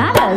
nada.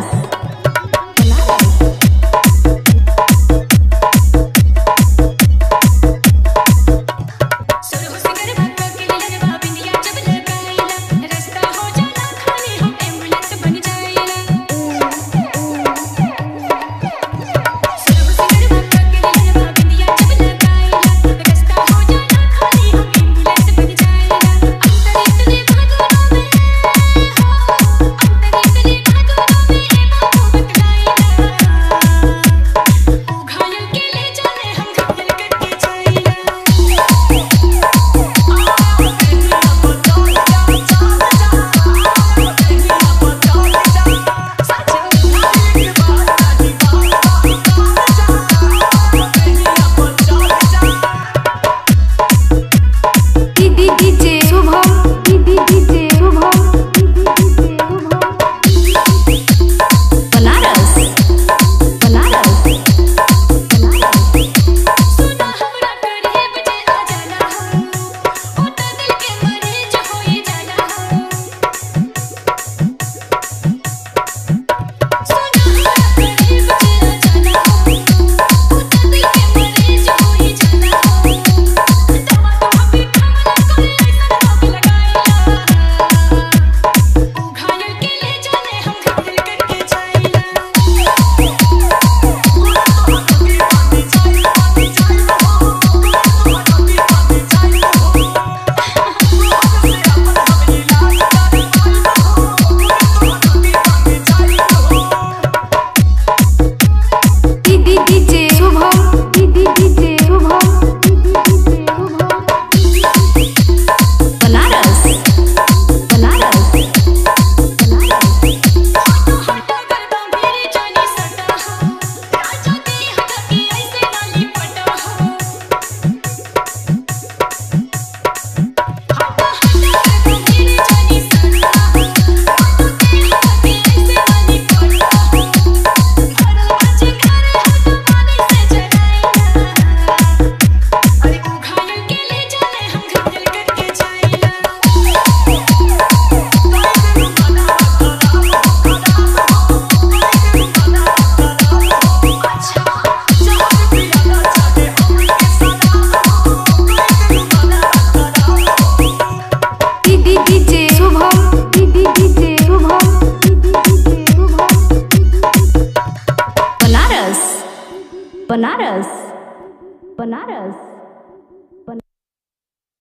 Bananas. Bananas. Bananas.